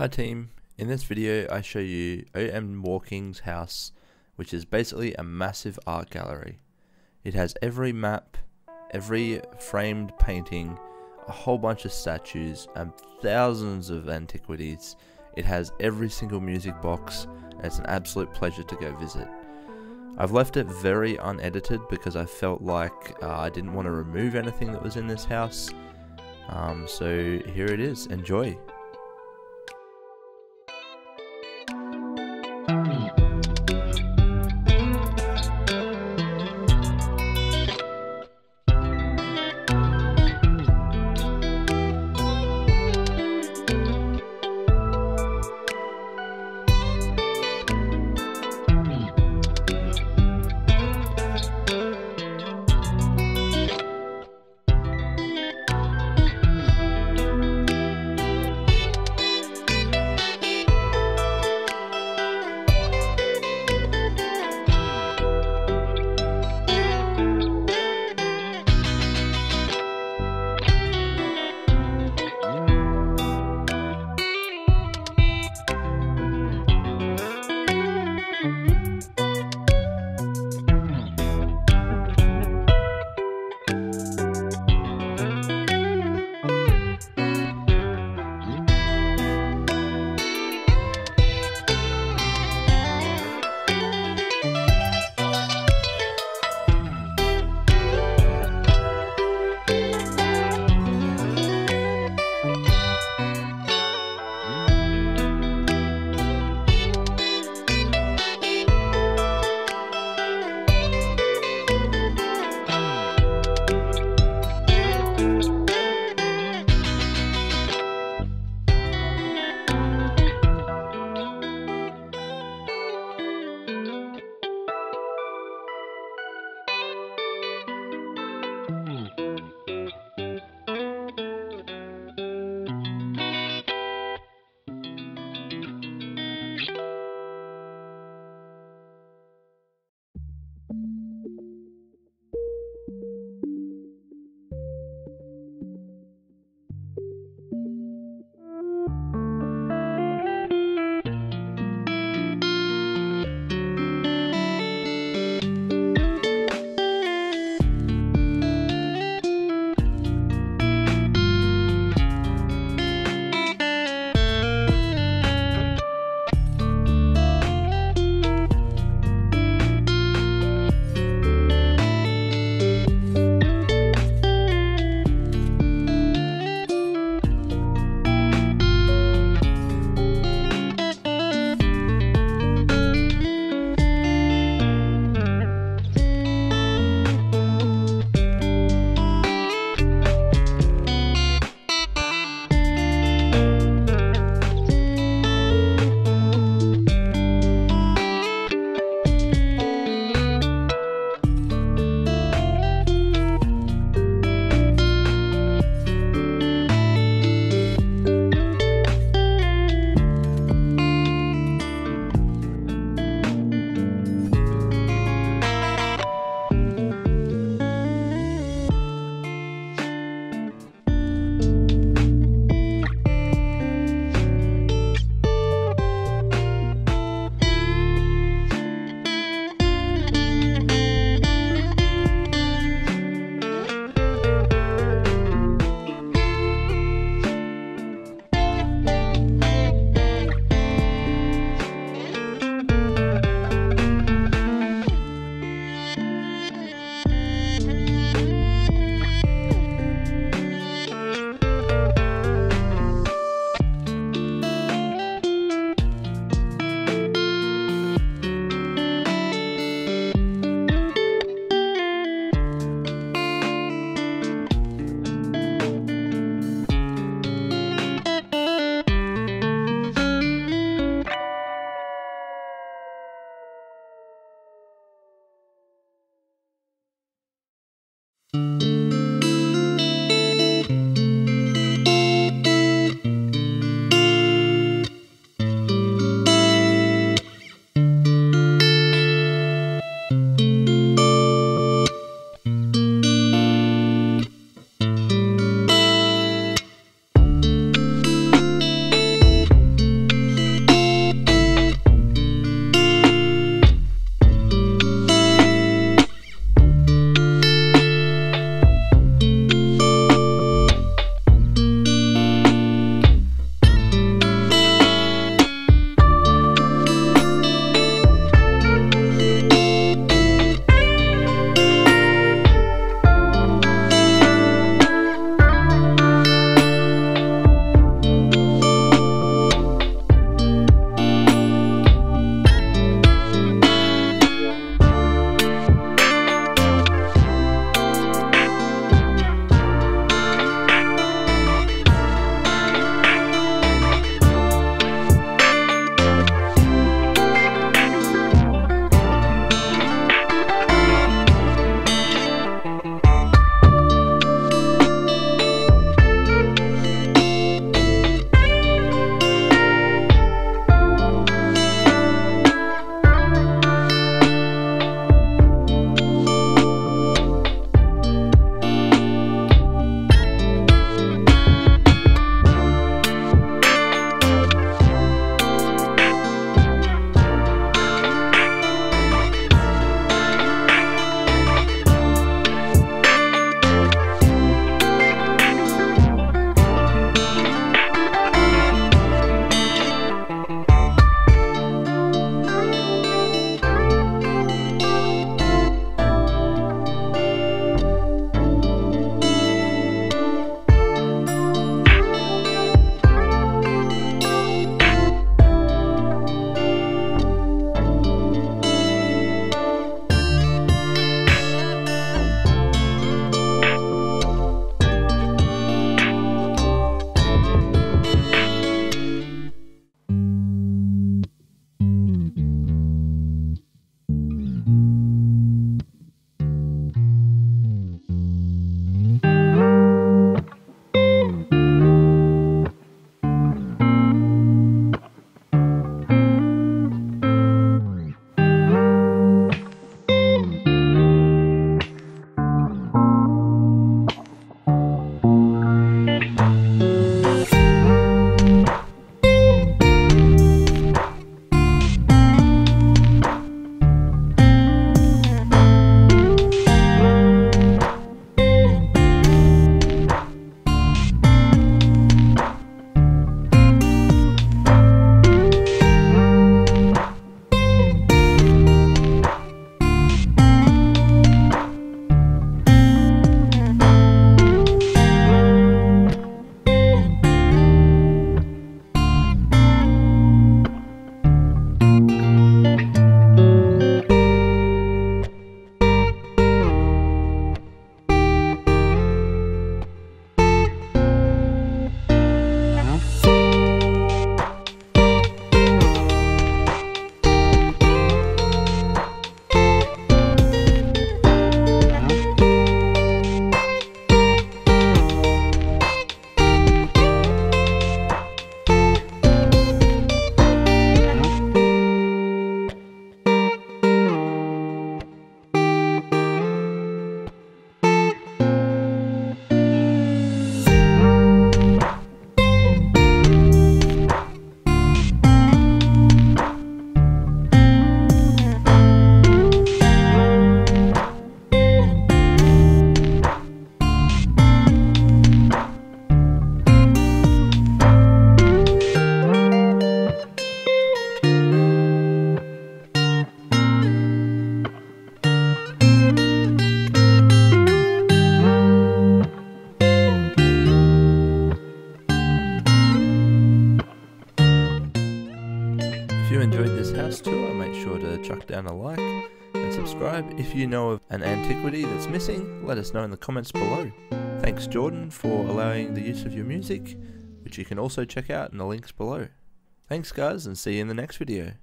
Hi team, in this video I show you OM Walking's house which is basically a massive art gallery. It has every map, every framed painting, a whole bunch of statues and thousands of antiquities. It has every single music box and it's an absolute pleasure to go visit. I've left it very unedited because I felt like uh, I didn't want to remove anything that was in this house. Um, so here it is, enjoy. A like and subscribe. If you know of an antiquity that's missing, let us know in the comments below. Thanks, Jordan, for allowing the use of your music, which you can also check out in the links below. Thanks, guys, and see you in the next video.